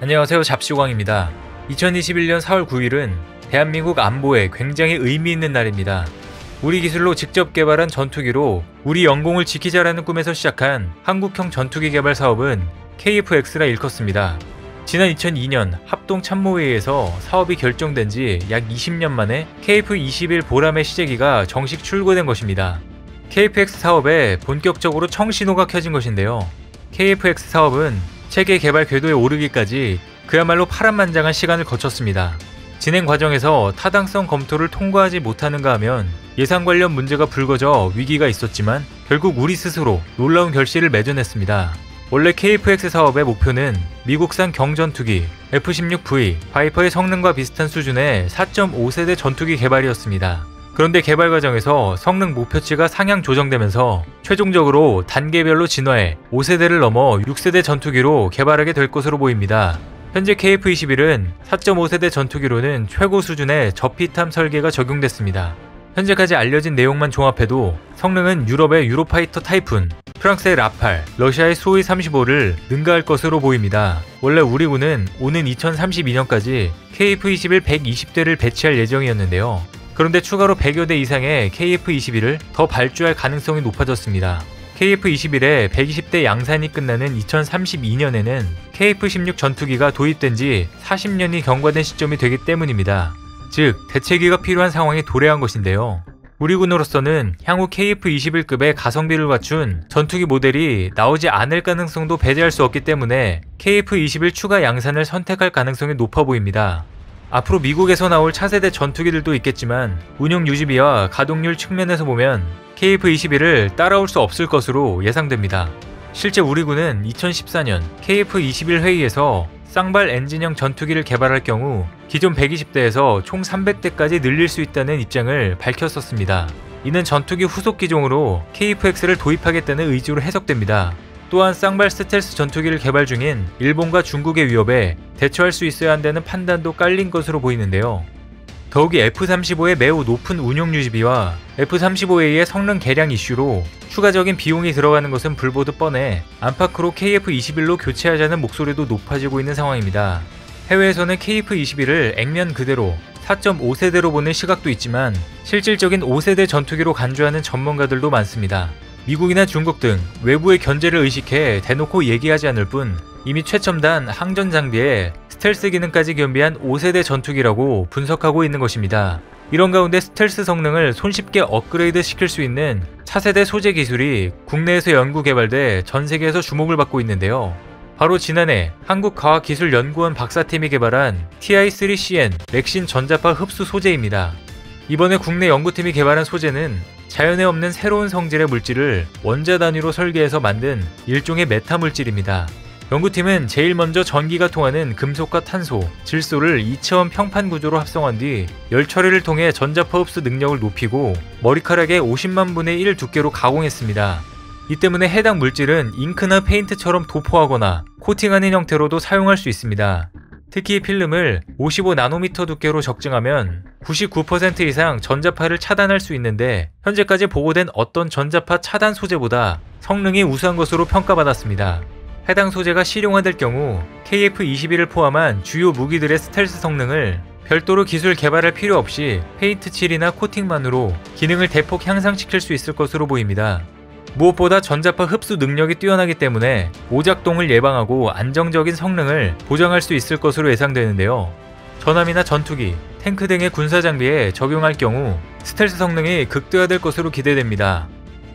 안녕하세요 잡시광입니다. 2021년 4월 9일은 대한민국 안보에 굉장히 의미 있는 날입니다. 우리 기술로 직접 개발한 전투기로 우리 영공을 지키자라는 꿈에서 시작한 한국형 전투기 개발 사업은 KF-X라 일컫습니다. 지난 2002년 합동참모회의에서 사업이 결정된 지 약 20년 만에 KF-21 보람의 시제기가 정식 출고된 것입니다. KF-X 사업에 본격적으로 청신호가 켜진 것인데요. KF-X 사업은 체계 개발 궤도에 오르기까지 그야말로 파란만장한 시간을 거쳤습니다. 진행 과정에서 타당성 검토를 통과하지 못하는가 하면 예산 관련 문제가 불거져 위기가 있었지만 결국 우리 스스로 놀라운 결실을 맺어냈습니다. 원래 KF-X 사업의 목표는 미국산 경전투기 F-16V 바이퍼의 성능과 비슷한 수준의 4.5세대 전투기 개발이었습니다. 그런데 개발 과정에서 성능 목표치가 상향 조정되면서 최종적으로 단계별로 진화해 5세대를 넘어 6세대 전투기로 개발하게 될 것으로 보입니다. 현재 KF-21은 4.5세대 전투기로는 최고 수준의 저피탐 설계가 적용됐습니다. 현재까지 알려진 내용만 종합해도 성능은 유럽의 유로파이터 타이푼, 프랑스의 라팔, 러시아의 수호이 35를 능가할 것으로 보입니다. 원래 우리 군은 오는 2032년까지 KF-21 120대를 배치할 예정이었는데요. 그런데 추가로 100여 대 이상의 KF-21을 더 발주할 가능성이 높아졌습니다. KF-21의 120대 양산이 끝나는 2032년에는 KF-16 전투기가 도입된 지 40년이 경과된 시점이 되기 때문입니다. 즉, 대체기가 필요한 상황이 도래한 것인데요. 우리 군으로서는 향후 KF-21급의 가성비를 갖춘 전투기 모델이 나오지 않을 가능성도 배제할 수 없기 때문에 KF-21 추가 양산을 선택할 가능성이 높아 보입니다. 앞으로 미국에서 나올 차세대 전투기들도 있겠지만 운용 유지비와 가동률 측면에서 보면 KF-21을 따라올 수 없을 것으로 예상됩니다. 실제 우리 군은 2014년 KF-21 회의에서 쌍발 엔진형 전투기를 개발할 경우 기존 120대에서 총 300대까지 늘릴 수 있다는 입장을 밝혔었습니다. 이는 전투기 후속 기종으로 KF-X를 도입하겠다는 의지로 해석됩니다. 또한 쌍발 스텔스 전투기를 개발 중인 일본과 중국의 위협에 대처할 수 있어야 한다는 판단도 깔린 것으로 보이는데요. 더욱이 F-35의 매우 높은 운용 유지비와 F-35A의 성능 개량 이슈로 추가적인 비용이 들어가는 것은 불보듯 뻔해 안팎으로 KF-21로 교체하자는 목소리도 높아지고 있는 상황입니다. 해외에서는 KF-21을 액면 그대로 4.5세대로 보는 시각도 있지만 실질적인 5세대 전투기로 간주하는 전문가들도 많습니다. 미국이나 중국 등 외부의 견제를 의식해 대놓고 얘기하지 않을 뿐 이미 최첨단 항전 장비에 스텔스 기능까지 겸비한 5세대 전투기라고 분석하고 있는 것입니다. 이런 가운데 스텔스 성능을 손쉽게 업그레이드 시킬 수 있는 차세대 소재 기술이 국내에서 연구 개발돼 전 세계에서 주목을 받고 있는데요. 바로 지난해 한국과학기술연구원 박사팀이 개발한 TI3CN 맥신 전자파 흡수 소재입니다. 이번에 국내 연구팀이 개발한 소재는 자연에 없는 새로운 성질의 물질을 원자 단위로 설계해서 만든 일종의 메타 물질입니다. 연구팀은 제일 먼저 전기가 통하는 금속과 탄소, 질소를 이차원 평판 구조로 합성한 뒤 열 처리를 통해 전자파 흡수 능력을 높이고 머리카락의 50만 분의 1 두께로 가공했습니다. 이 때문에 해당 물질은 잉크나 페인트처럼 도포하거나 코팅하는 형태로도 사용할 수 있습니다. 특히 필름을 55나노미터 두께로 적층하면 99% 이상 전자파를 차단할 수 있는데 현재까지 보고된 어떤 전자파 차단 소재보다 성능이 우수한 것으로 평가받았습니다. 해당 소재가 실용화될 경우 KF-21을 포함한 주요 무기들의 스텔스 성능을 별도로 기술 개발할 필요 없이 페인트 칠이나 코팅만으로 기능을 대폭 향상시킬 수 있을 것으로 보입니다. 무엇보다 전자파 흡수 능력이 뛰어나기 때문에 오작동을 예방하고 안정적인 성능을 보장할 수 있을 것으로 예상되는데요. 전함이나 전투기, 탱크 등의 군사 장비에 적용할 경우 스텔스 성능이 극대화될 것으로 기대됩니다.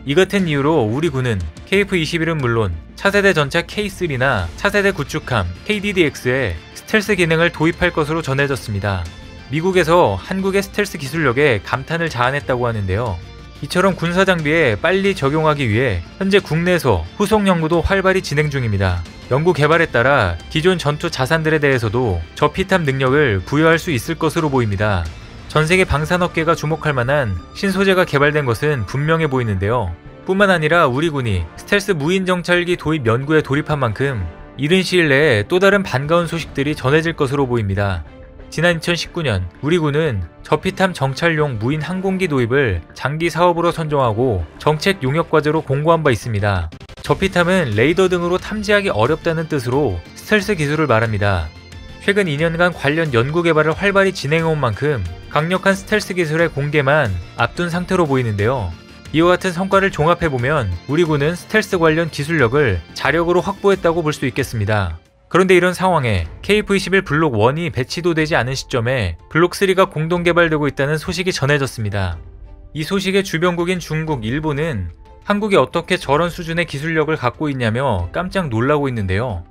이 같은 이유로 우리 군은 KF-21은 물론 차세대 전차 K3나 차세대 구축함 KDDX에 스텔스 기능을 도입할 것으로 전해졌습니다. 미국에서 한국의 스텔스 기술력에 감탄을 자아냈다고 하는데요. 이처럼 군사 장비에 빨리 적용하기 위해 현재 국내에서 후속 연구도 활발히 진행 중입니다. 연구 개발에 따라 기존 전투 자산들에 대해서도 저피탑 능력을 부여할 수 있을 것으로 보입니다. 전 세계 방산업계가 주목할 만한 신소재가 개발된 것은 분명해 보이는데요. 뿐만 아니라 우리 군이 스텔스 무인 정찰기 도입 연구에 돌입한 만큼 이른 시일 내에 또 다른 반가운 소식들이 전해질 것으로 보입니다. 지난 2019년 우리 군은 저피탐 정찰용 무인 항공기 도입을 장기 사업으로 선정하고 정책 용역 과제로 공고한 바 있습니다. 저피탐은 레이더 등으로 탐지하기 어렵다는 뜻으로 스텔스 기술을 말합니다. 최근 2년간 관련 연구 개발을 활발히 진행해온 만큼 강력한 스텔스 기술의 공개만 앞둔 상태로 보이는데요. 이와 같은 성과를 종합해보면 우리 군은 스텔스 관련 기술력을 자력으로 확보했다고 볼 수 있겠습니다. 그런데 이런 상황에 KF-21 블록 1이 배치도 되지 않은 시점에 블록 3가 공동 개발되고 있다는 소식이 전해졌습니다. 이 소식의 주변국인 중국, 일본은 한국이 어떻게 저런 수준의 기술력을 갖고 있냐며 깜짝 놀라고 있는데요.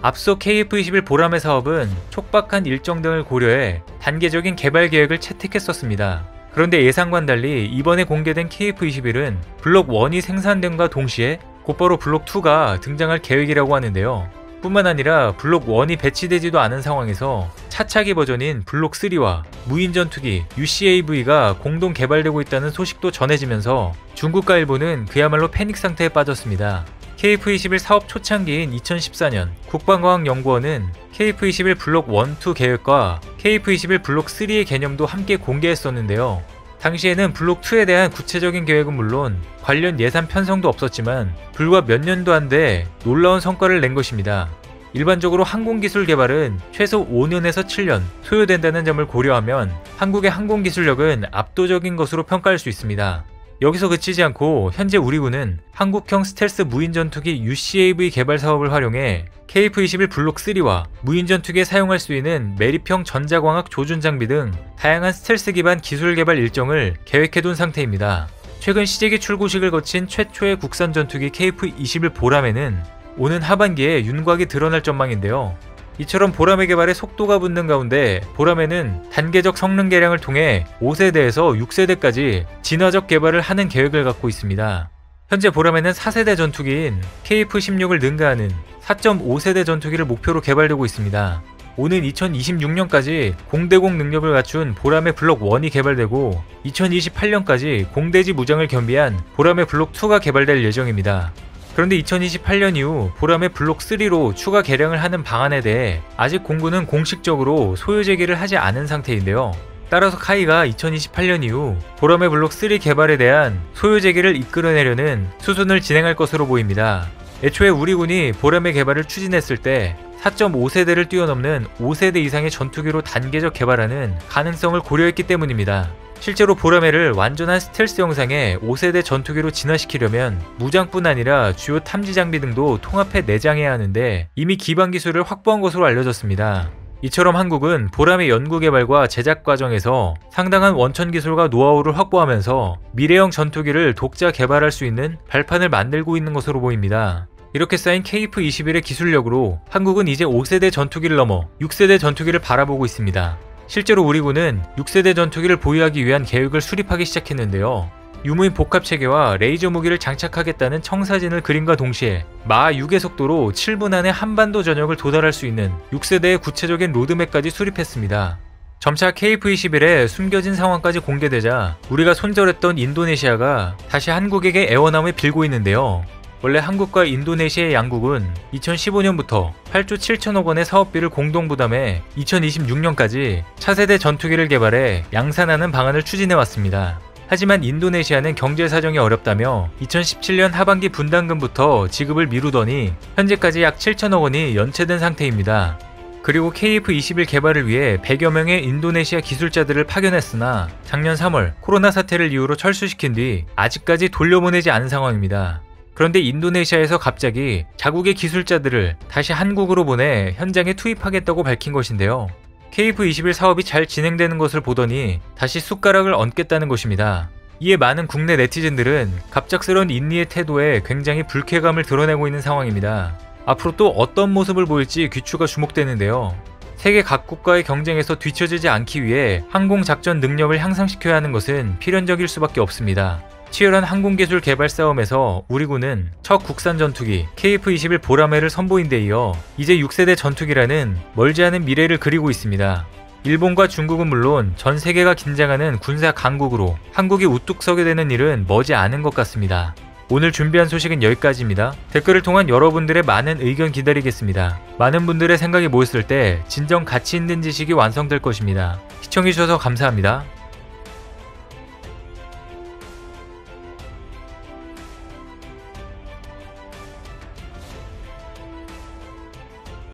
앞서 KF-21 보람의 사업은 촉박한 일정 등을 고려해 단계적인 개발 계획을 채택했었습니다. 그런데 예상과는 달리 이번에 공개된 KF-21은 블록 1이 생산됨과 동시에 곧바로 블록 2가 등장할 계획이라고 하는데요. 뿐만 아니라 블록 1이 배치되지도 않은 상황에서 차차기 버전인 블록 3와 무인 전투기 UCAV가 공동 개발되고 있다는 소식도 전해지면서 중국과 일본은 그야말로 패닉 상태에 빠졌습니다. KF-21 사업 초창기인 2014년 국방과학연구원은 KF-21 블록 1, 2 계획과 KF-21 블록 3의 개념도 함께 공개했었는데요. 당시에는 블록 2에 대한 구체적인 계획은 물론 관련 예산 편성도 없었지만 불과 몇 년도 안 돼 놀라운 성과를 낸 것입니다. 일반적으로 항공기술 개발은 최소 5년에서 7년 소요된다는 점을 고려하면 한국의 항공기술력은 압도적인 것으로 평가할 수 있습니다. 여기서 그치지 않고 현재 우리 군은 한국형 스텔스 무인 전투기 UCAV 개발 사업을 활용해 KF-21 블록 3와 무인 전투기에 사용할 수 있는 매립형 전자광학 조준 장비 등 다양한 스텔스 기반 기술 개발 일정을 계획해둔 상태입니다. 최근 시제기 출고식을 거친 최초의 국산 전투기 KF-21 보람에는 오는 하반기에 윤곽이 드러날 전망인데요. 이처럼 보람의 개발에 속도가 붙는 가운데 보람에는 단계적 성능 개량을 통해 5세대에서 6세대까지 진화적 개발을 하는 계획을 갖고 있습니다. 현재 보람에는 4세대 전투기인 KF-16을 능가하는 4.5세대 전투기를 목표로 개발되고 있습니다. 오는 2026년까지 공대공 능력을 갖춘 보람의 블록 1이 개발되고 2028년까지 공대지 무장을 겸비한 보람의 블록 2가 개발될 예정입니다. 그런데 2028년 이후 보람의 블록 3로 추가 개량을 하는 방안에 대해 아직 공군은 공식적으로 소유 제기를 하지 않은 상태인데요. 따라서 카이가 2028년 이후 보람의 블록 3 개발에 대한 소유 제기를 이끌어내려는 수순을 진행할 것으로 보입니다. 애초에 우리 군이 보람의 개발을 추진했을 때 4.5세대를 뛰어넘는 5세대 이상의 전투기로 단계적 개발하는 가능성을 고려했기 때문입니다. 실제로 보라매를 완전한 스텔스 영상에 5세대 전투기로 진화시키려면 무장뿐 아니라 주요 탐지 장비 등도 통합해 내장해야 하는데 이미 기반 기술을 확보한 것으로 알려졌습니다. 이처럼 한국은 보람의 연구 개발과 제작 과정에서 상당한 원천 기술과 노하우를 확보하면서 미래형 전투기를 독자 개발할 수 있는 발판을 만들고 있는 것으로 보입니다. 이렇게 쌓인 KF-21의 기술력으로 한국은 이제 5세대 전투기를 넘어 6세대 전투기를 바라보고 있습니다. 실제로 우리 군은 6세대 전투기를 보유하기 위한 계획을 수립하기 시작했는데요. 유무인 복합 체계와 레이저 무기를 장착하겠다는 청사진을 그림과 동시에 마 6의 속도로 7분 안에 한반도 전역을 도달할 수 있는 6세대의 구체적인 로드맵까지 수립했습니다. 점차 KF-21의 숨겨진 상황까지 공개되자 우리가 손절했던 인도네시아가 다시 한국에게 애원함을 빌고 있는데요. 원래 한국과 인도네시아의 양국은 2015년부터 8조 7천억 원의 사업비를 공동 부담해 2026년까지 차세대 전투기를 개발해 양산하는 방안을 추진해 왔습니다. 하지만 인도네시아는 경제 사정이 어렵다며 2017년 하반기 분담금부터 지급을 미루더니 현재까지 약 7천억 원이 연체된 상태입니다. 그리고 KF-21 개발을 위해 100여 명의 인도네시아 기술자들을 파견했으나 작년 3월 코로나 사태를 이유로 철수시킨 뒤 아직까지 돌려보내지 않은 상황입니다. 그런데 인도네시아에서 갑자기 자국의 기술자들을 다시 한국으로 보내 현장에 투입하겠다고 밝힌 것인데요. KF-21 사업이 잘 진행되는 것을 보더니 다시 숟가락을 얹겠다는 것입니다. 이에 많은 국내 네티즌들은 갑작스런 인니의 태도에 굉장히 불쾌감을 드러내고 있는 상황입니다. 앞으로 또 어떤 모습을 보일지 귀추가 주목되는데요. 세계 각국과의 경쟁에서 뒤처지지 않기 위해 항공작전 능력을 향상시켜야 하는 것은 필연적일 수밖에 없습니다. 치열한 항공기술 개발 싸움에서 우리 군은 첫 국산 전투기 KF-21 보라매를 선보인 데 이어 이제 6세대 전투기라는 멀지 않은 미래를 그리고 있습니다. 일본과 중국은 물론 전 세계가 긴장하는 군사 강국으로 한국이 우뚝 서게 되는 일은 머지 않은 것 같습니다. 오늘 준비한 소식은 여기까지입니다. 댓글을 통한 여러분들의 많은 의견 기다리겠습니다. 많은 분들의 생각이 모였을 때 진정 가치 있는 지식이 완성될 것입니다. 시청해주셔서 감사합니다.